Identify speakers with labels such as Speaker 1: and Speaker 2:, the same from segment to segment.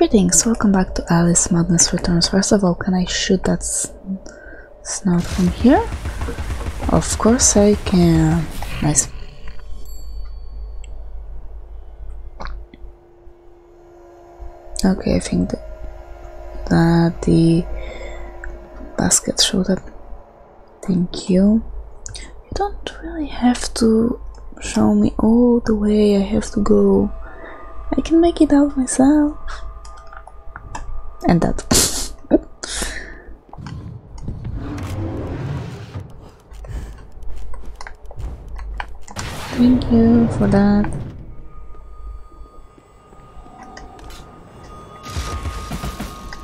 Speaker 1: Greetings, welcome back to Alice Madness Returns. First of all, can I shoot that snout from here? Of course I can. Nice. Okay, I think that, that the basket showed up. Thank you. You don't really have to show me all the way I have to go. I can make it out myself. And that. Thank you for that.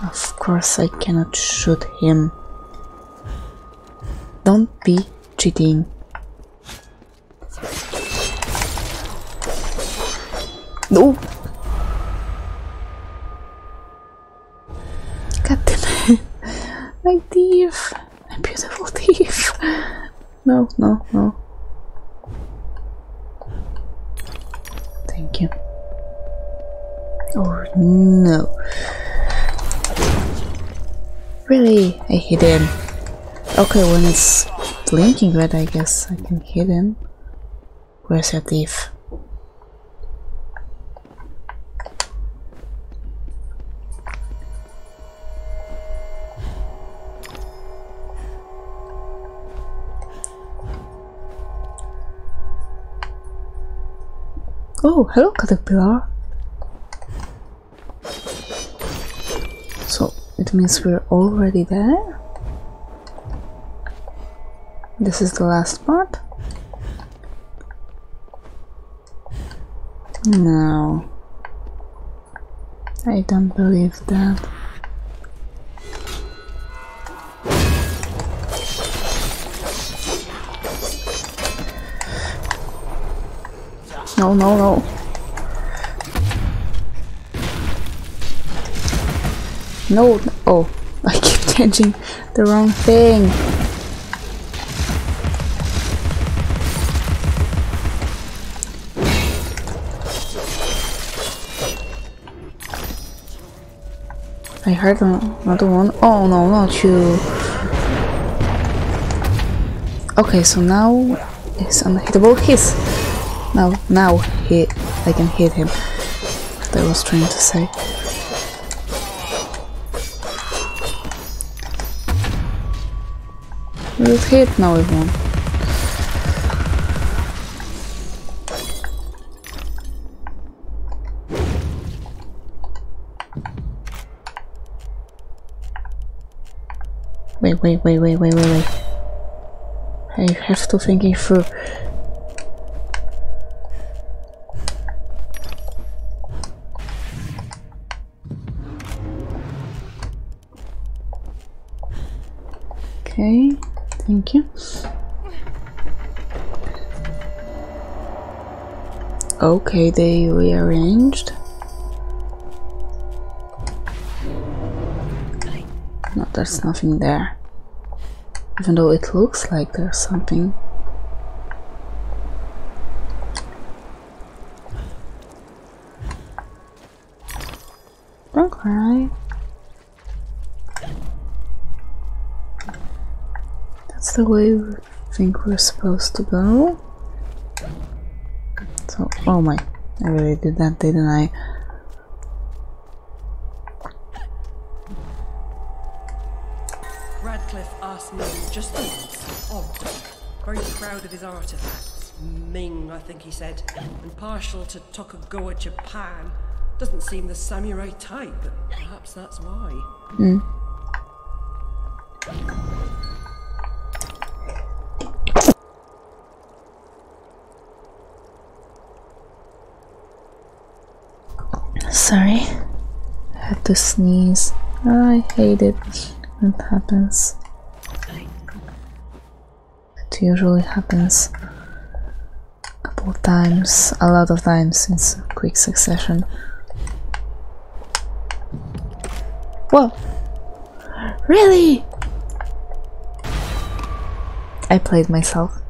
Speaker 1: Of course I cannot shoot him. Don't be cheating. No! My thief! My beautiful thief! No, no, no. Thank you. Oh no. Really? I hit him. Okay, when it's blinking red, I guess I can hit him. Where's your thief? Oh, hello caterpillar. So it means we're already there. This is the last part. No. I don't believe that. No, no, no. No, oh, I keep changing the wrong thing. I heard another one. Oh no, not you. Okay, so now it's unhittable. His. Now, now he, I can hit him. That I was trying to say. Will it hit? No, it won't. Wait, wait, wait, wait, wait, wait, wait. I have to think it through. Okay, thank you. Okay, they rearranged. No, there's nothing there. Even though it looks like there's something. Don't cry. That's the way we think we're supposed to go. Oh my, I really did that, didn't I?
Speaker 2: Radcliffe asked me just once. Odd. Very proud of his artifacts. Ming, I think he said. And partial to Tokugawa Japan. Doesn't seem the samurai type, but perhaps that's why.
Speaker 1: Mm. To sneeze. I hate it when it happens. It usually happens a couple of times, a lot of times in quick succession. Whoa! Really? I played myself.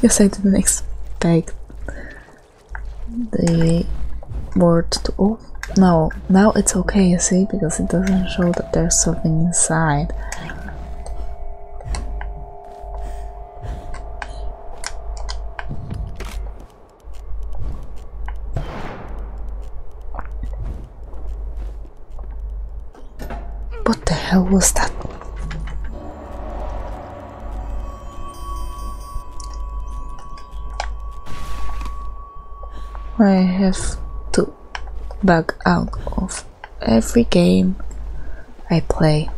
Speaker 1: Because I didn't expect the word to. Oh, No, now it's okay, you see, because it doesn't show that there's something inside. What the hell was that? I have bug out of every game I play.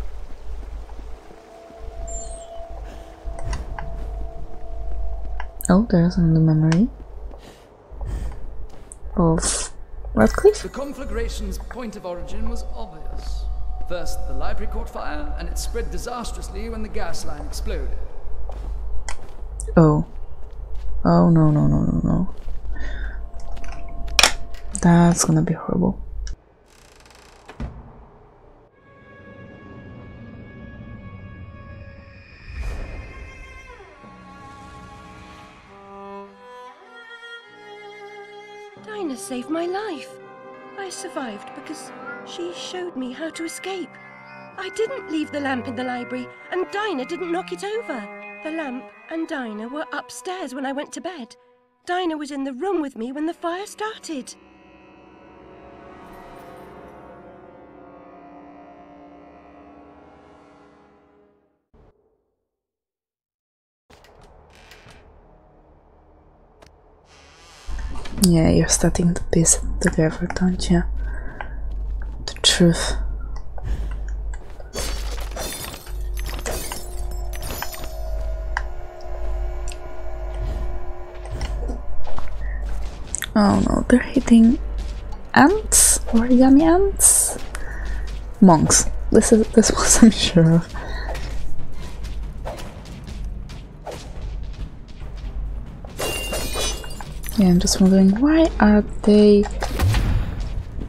Speaker 1: Oh, there's another memory of Radcliffe.
Speaker 3: The conflagration's point of origin was obvious. First, the library caught fire, and it spread disastrously when the gas line exploded.
Speaker 1: Oh. Oh, no, no, no, no, no. That's gonna be horrible.
Speaker 2: Dinah saved my life. I survived because she showed me how to escape. I didn't leave the lamp in the library, and Dinah didn't knock it over. The lamp and Dinah were upstairs when I went to bed. Dinah was in the room with me when the fire started.
Speaker 1: Yeah, you're starting to piece together, don't you? The truth. Oh no, they're hitting ants? Origami ants? Monks. This is this was I'm sure Yeah, I'm just wondering why are they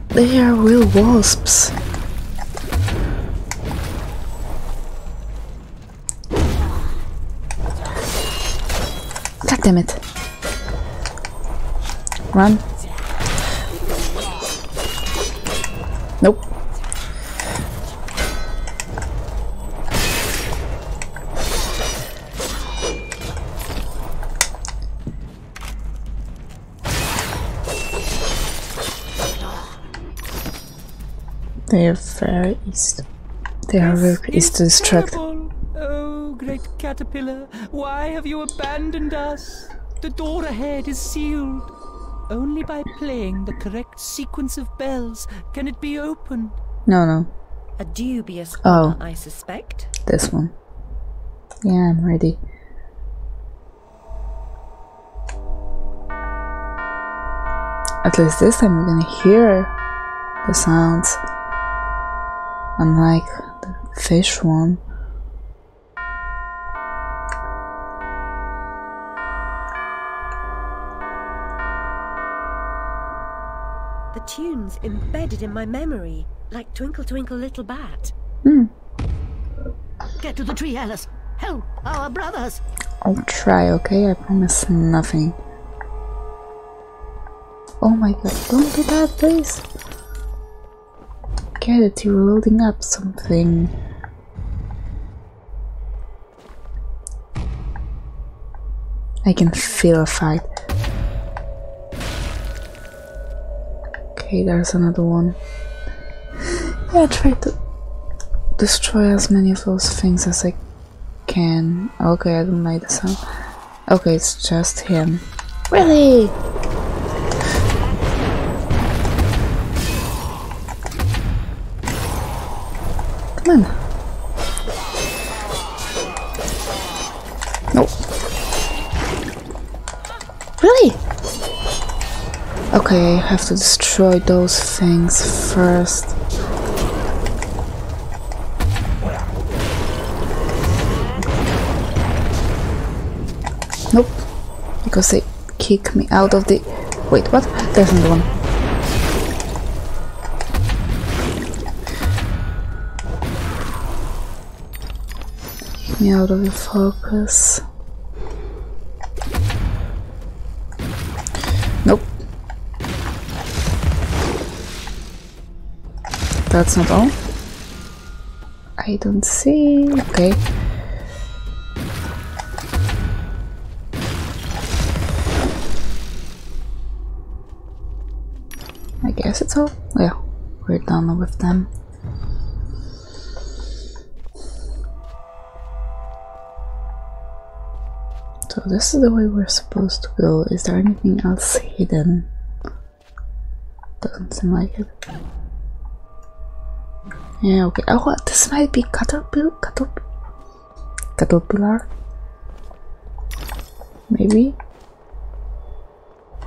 Speaker 1: they are real wasps. God damn it. Run. They are very easy. They are very easy to distract.
Speaker 4: Oh, great caterpillar, why have you abandoned us? The door ahead is sealed. Only by playing the correct sequence of bells can it be opened.
Speaker 1: No, no,
Speaker 2: A dubious
Speaker 1: Oh.
Speaker 2: I suspect.
Speaker 1: this one. Yeah, I'm ready. At least this time we're gonna hear the sounds, unlike the fish one.
Speaker 2: The tune's embedded in my memory, like Twinkle Twinkle Little Bat. Hmm.
Speaker 5: Get to the tree, Alice. Help our brothers.
Speaker 1: I'll try, okay? I promise nothing. Oh my god, don't do that, please! Get it, you're loading up something. I can feel a fight. Okay, there's another one. Yeah, try to destroy as many of those things as I can. Okay, I don't like the sound. Okay, it's just him. Really? Come on. Nope. Really? Okay, I have to destroy those things first. Nope. Because they kick me out of the. Wait, what? There's another one. Me out of the focus. Nope. That's not all. I don't see. Okay. I guess it's all. Yeah, we're done with them. So this is the way we're supposed to go. Is there anything else hidden? Doesn't seem like it. Yeah, okay. Oh, what? This might be caterpillar? Caterp caterpillar? Maybe?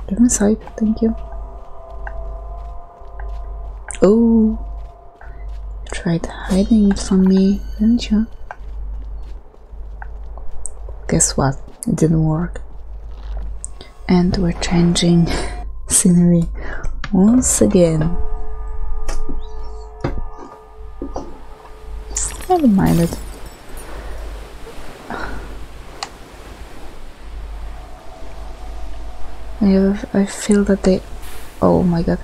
Speaker 1: Give me side, thank you. Oh, you tried hiding it from me, didn't you? Guess what? It didn't work. And we're changing scenery once again. Never mind it. I, I feel that they. Oh my god.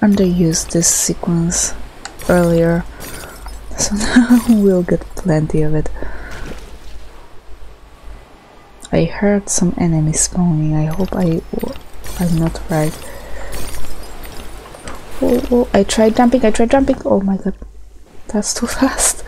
Speaker 1: Underused this sequence earlier. So now we'll get plenty of it. I heard some enemies spawning. I hope I, I'm not right. Oh, oh, I tried jumping, I tried jumping. Oh my god. That's too fast.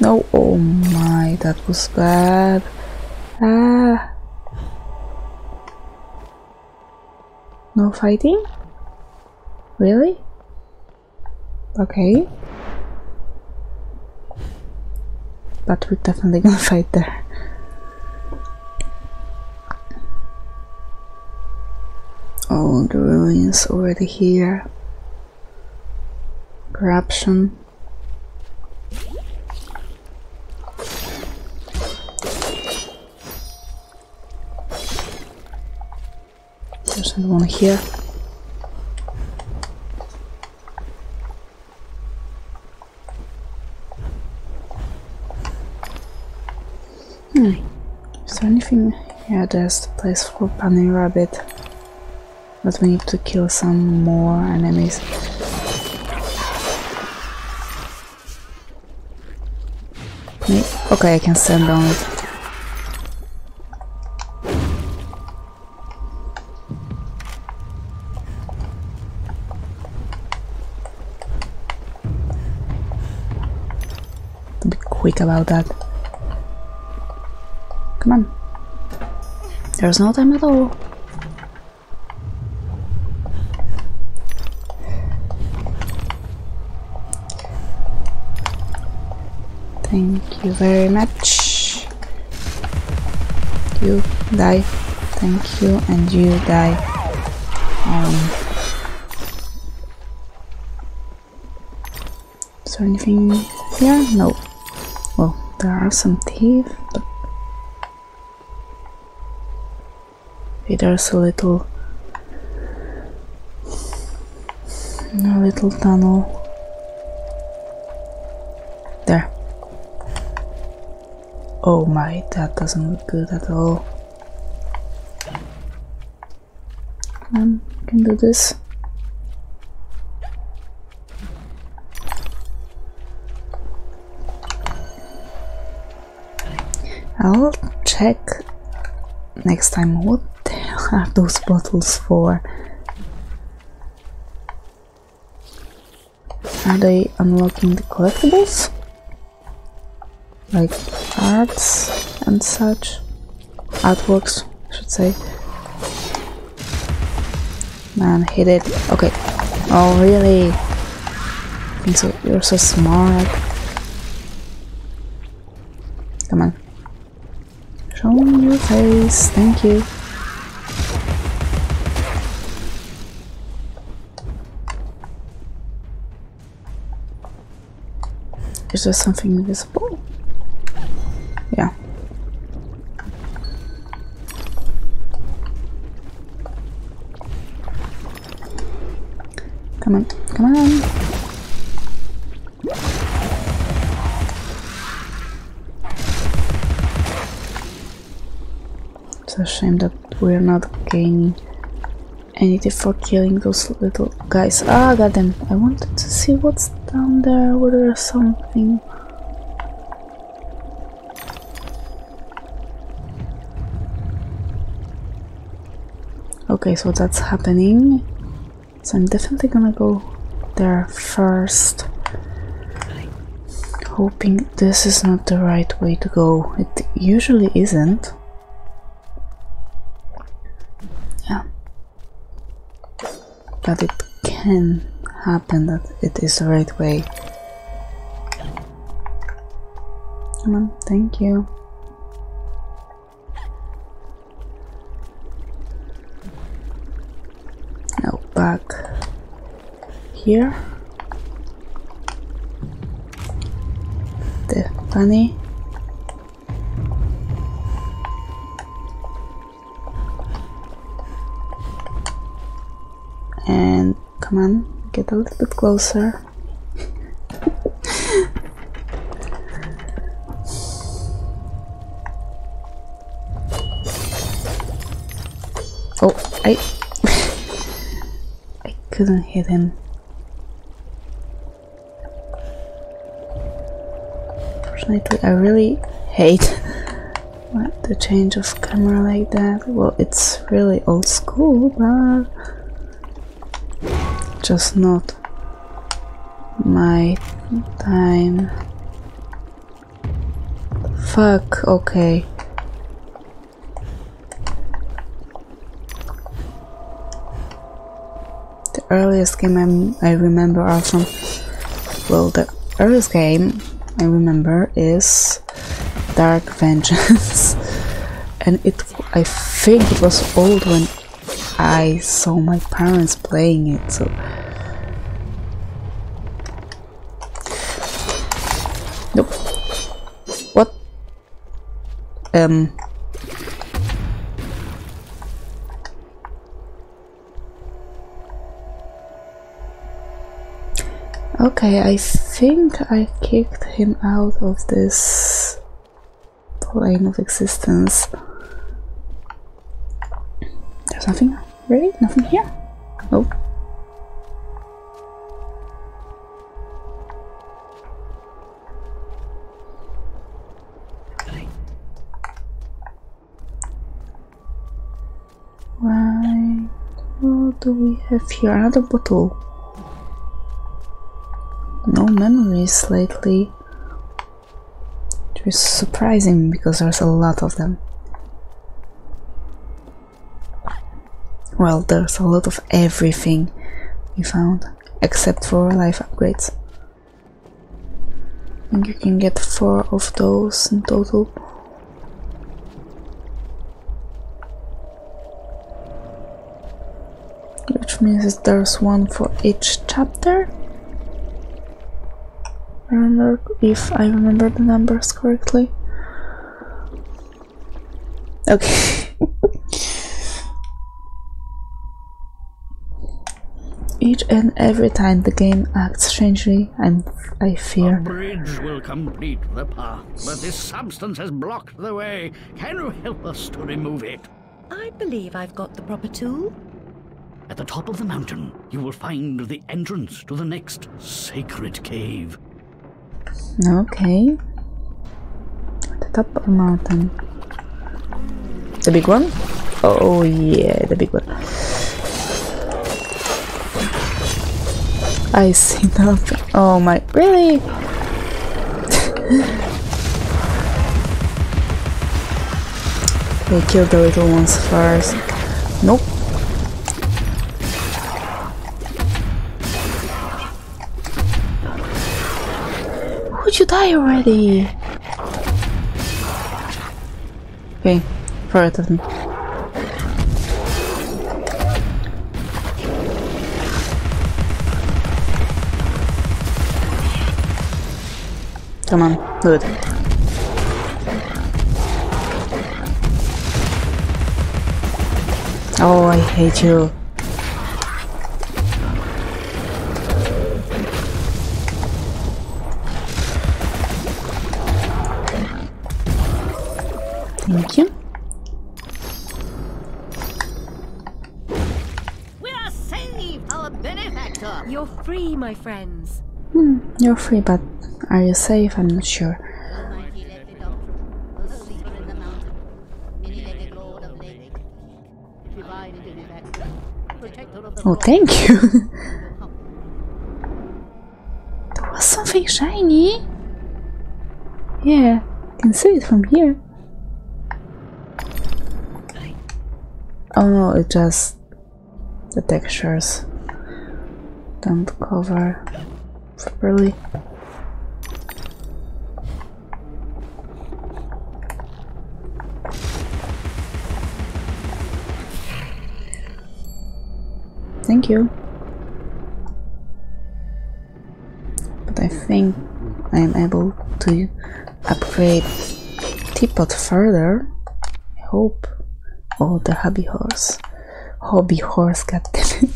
Speaker 1: No, oh my, that was bad. Fighting? Really? Okay. But we're definitely gonna fight there. Oh, the ruins already here. Corruption. There's one here. Hmm. Is there anything? Yeah, there's the place for Bunny Rabbit. But we need to kill some more enemies. Okay, I can stand on it. About that. Come on. There's no time at all. Thank you very much. You die. Thank you, and you die. Um, is there anything here? No. There are some teeth, but there's a little a little tunnel. There. Oh my that doesn't look good at all. On can do this I'll check next time what are those bottles for? Are they unlocking the collectibles? Like arts and such? Artworks, I should say. Man, hit it. Okay. Oh, really? So, you're so smart. Come on. Show me your face. Thank you. Is there something invisible? It's a shame that we're not gaining anything for killing those little guys. Ah, got them. I wanted to see what's down there, whether there's something. Okay, so that's happening. So I'm definitely gonna go there first. Hoping this is not the right way to go. It usually isn't. But it can happen that it is the right way. Come on, thank you. Now back here. The bunny. Come on, get a little bit closer. oh, I I couldn't hit him. Fortunately, I really hate the change of camera like that. Well, it's really old school, but just not my time. Fuck, okay. The earliest game I'm, I remember are from. Well, the earliest game I remember is Dark Vengeance, and it. I think it was old when I saw my parents playing it, so. Um. Okay, I think I kicked him out of this plane of existence. There's nothing, really? Nothing here? Nope. Right, what do we have here? Another bottle. No memories lately. Which is surprising because there's a lot of them. Well, there's a lot of everything we found, except for life upgrades. Think you can get four of those in total. Which means there's one for each chapter. I remember if I remember the numbers correctly. Okay. Each and every time the game acts strangely, I'm I
Speaker 6: A
Speaker 1: fear.
Speaker 6: The bridge will complete the path, but this substance has blocked the way. Can you help us to remove it?
Speaker 7: I believe I've got the proper tool.
Speaker 6: At the top of the mountain, you will find the entrance to the next sacred cave.
Speaker 1: Okay. At the top of the mountain. The big one? Oh yeah, the big one. I see nothing. Oh my, really? they killed the little ones first. Nope. Die already? Okay, forget of me. Come on, do it. Oh, I hate you. Thank you. We are saved, our benefactor.
Speaker 7: You're free, my friends.
Speaker 1: Hmm, you're free, but are you safe? I'm not sure.
Speaker 5: Oh,
Speaker 1: oh thank you. there was something shiny. Yeah, I can see it from here. Oh no, it just the textures don't cover properly. Thank you. But I think I am able to upgrade teapot further. I hope. Oh, the hobby horse. Hobby horse, god damn it.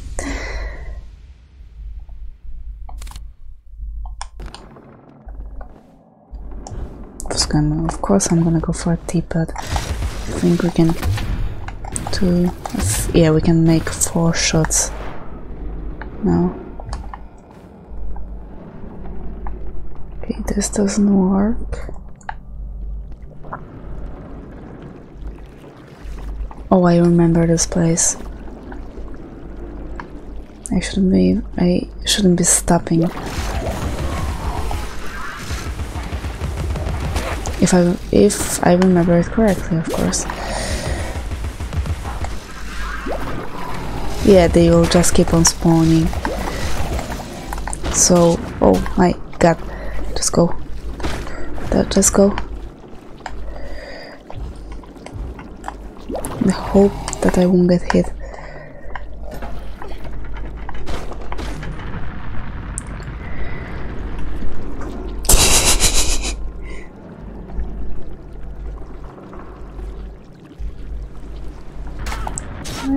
Speaker 1: Of course, Of course, I'm gonna go for a teapot. I think we can two. Yeah, we can make four shots. No. Okay, this doesn't work. Oh, I remember this place. I shouldn't be. I shouldn't be stopping. If I if I remember it correctly, of course. Yeah, they will just keep on spawning. So, oh my god, just go. Just go. I hope that I won't get hit.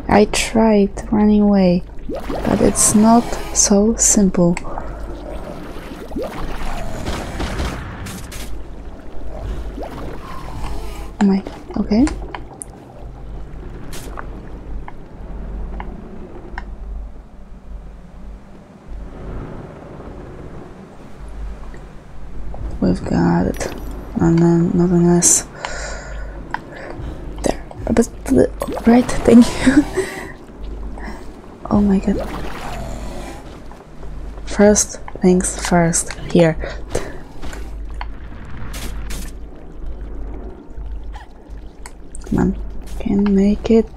Speaker 1: I tried running away, but it's not so simple. Am I okay? We've got it. And then nothing else. There. But right, thank you. oh my god. First things first. Here. Come on. Can make it.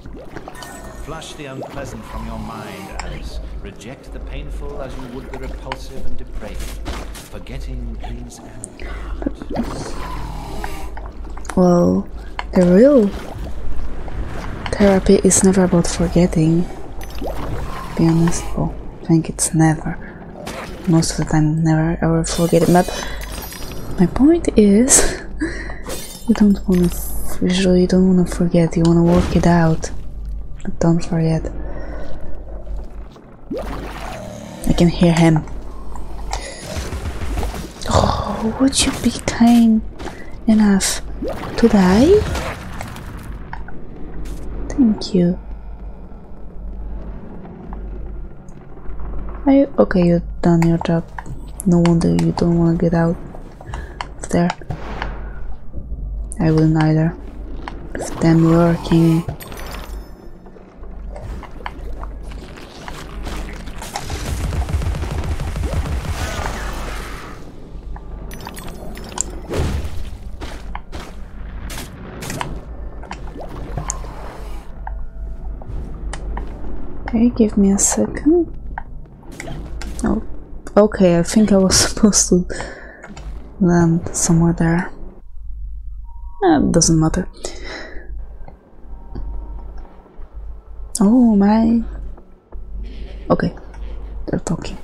Speaker 8: Flush the unpleasant from your mind, Alice. Reject the painful as you would the repulsive and depraved. Forgetting is an
Speaker 1: Well, the real therapy is never about forgetting. Be honest. Well, I think it's never. Most of the time, never ever forgetting. But my point is, you don't want to. Usually, you don't want to forget. You want to work it out. But don't forget. I can hear him. Oh, would you be kind enough to die? Thank you. Are you okay? You've done your job. No wonder you don't want to get out of there. I wouldn't either. With them lurking. Okay, give me a second. Oh, okay, I think I was supposed to land somewhere there. Eh, doesn't matter. Oh my. Okay, they're talking.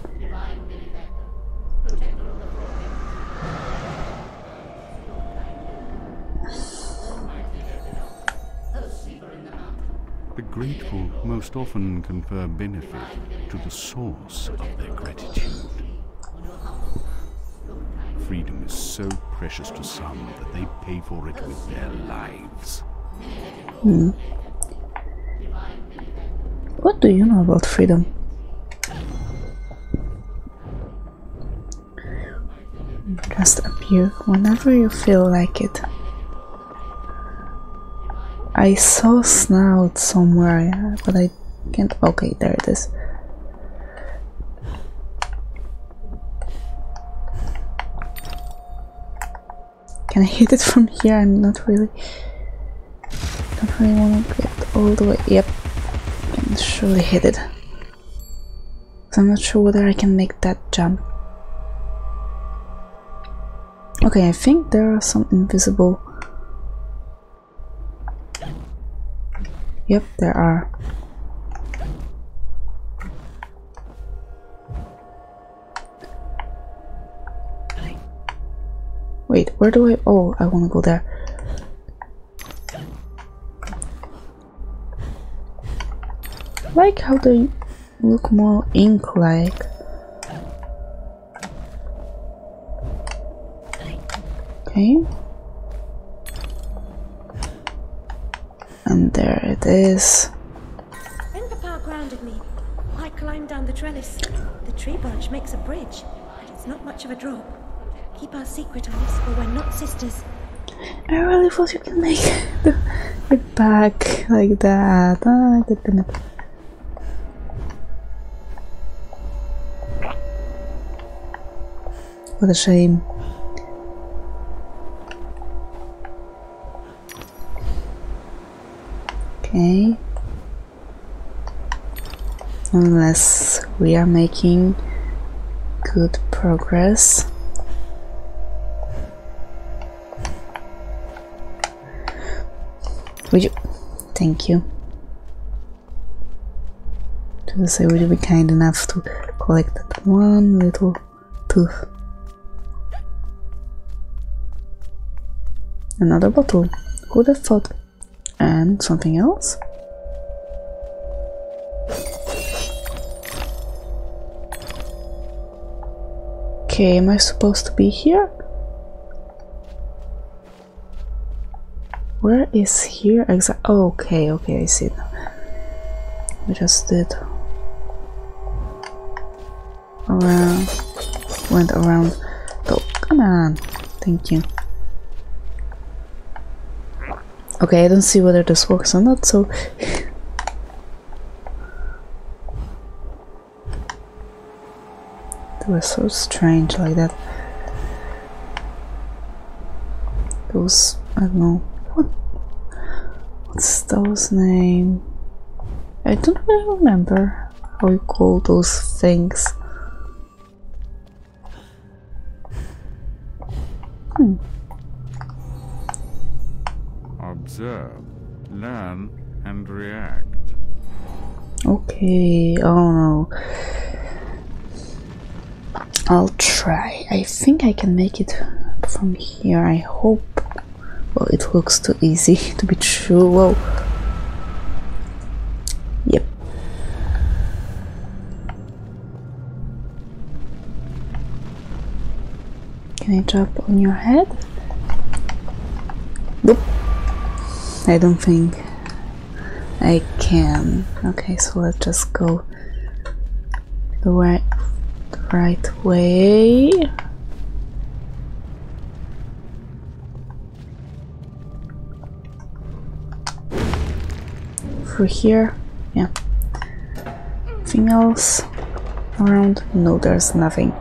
Speaker 9: most often confer benefit to the source of their gratitude. Freedom is so precious to some that they pay for it with their lives.
Speaker 1: Hmm. What do you know about freedom? Just appear whenever you feel like it. I saw snout somewhere, but I can't. Okay, there it is. Can I hit it from here? I'm not really. Don't really want to get all the way. Yep, can surely hit it. I'm not sure whether I can make that jump. Okay, I think there are some invisible. Yep, there are. Wait, where do I... Oh, I want to go there. Like how they look more ink-like. Okay. There it is.
Speaker 10: When Papa grounded me, I climbed down the trellis. The tree branch makes a bridge, but it's not much of a drop. Keep our secret, Alice, or we're not sisters.
Speaker 1: I really thought you could make it back like that. Ah, good enough. What a shame. Okay. Unless we are making good progress. Would you? Thank you. To say, would you be kind enough to collect that one little tooth? Another bottle. Who'd have thought? And something else? Okay, am I supposed to be here? Where is here exactly? Oh, okay, okay, I see it. We just did around, went around. Oh, come on, thank you. Okay, I don't see whether this works or not, so That was so strange like that. Those I don't know what what's those name? I don't really remember how you call those things. Hmm.
Speaker 9: Observe, learn, and react.
Speaker 1: Okay, oh no. I'll try. I think I can make it from here. I hope. Well, it looks too easy to be true. Whoa. Yep. Can I jump on your head? Nope. I don't think I can. Okay, so let's just go the right the right way. Through here, yeah. Anything else around? No, there's nothing.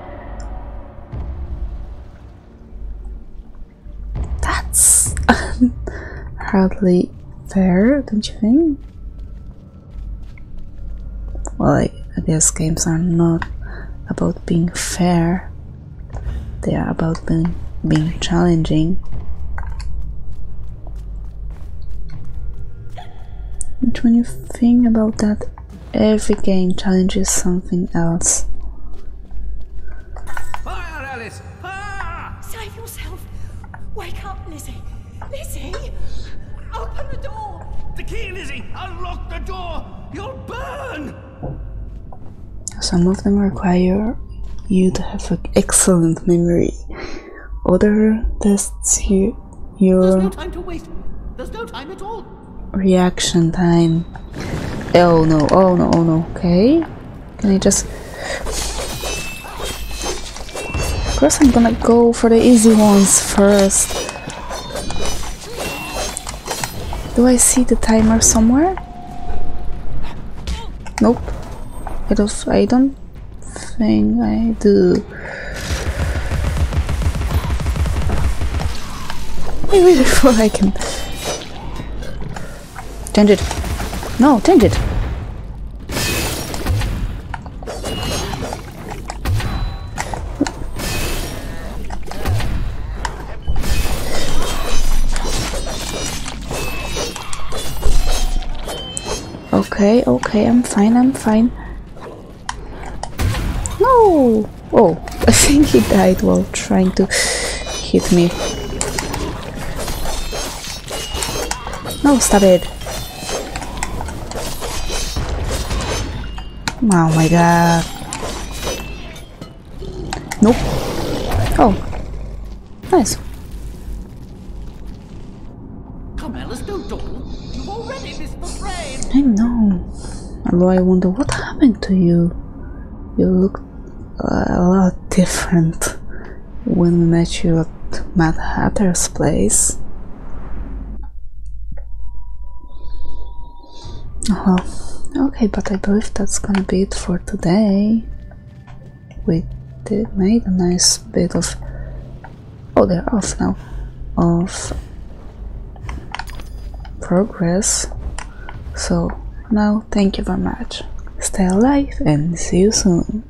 Speaker 1: That's hardly fair, don't you think? Well, I, I guess games are not about being fair, they are about being, being challenging. And when you think about that, every game challenges something else. Some of them require you to have an excellent memory. Other tests you
Speaker 6: There's no
Speaker 1: your
Speaker 6: time to waste. There's no time at all.
Speaker 1: reaction time. Oh no, oh no, oh no. Okay. Can I just Of course I'm gonna go for the easy ones first. Do I see the timer somewhere? Nope. I don't, I don't think I do. Maybe before I can change it. No, change it. Okay, okay, I'm fine, I'm fine. Oh, I think he died while trying to hit me. No, stop it. Oh my god. Nope. Oh. Nice.
Speaker 6: Come, Alice, don't dawdle. You've already missed the train.
Speaker 1: I know. Although I wonder what happened to you. You look a lot different when we met you at Mad Hatter's place. Well, okay, but I believe that's gonna be it for today. We did made a nice bit of. Oh, they're off now. Of progress. So now, thank you very much. Stay alive and see you soon.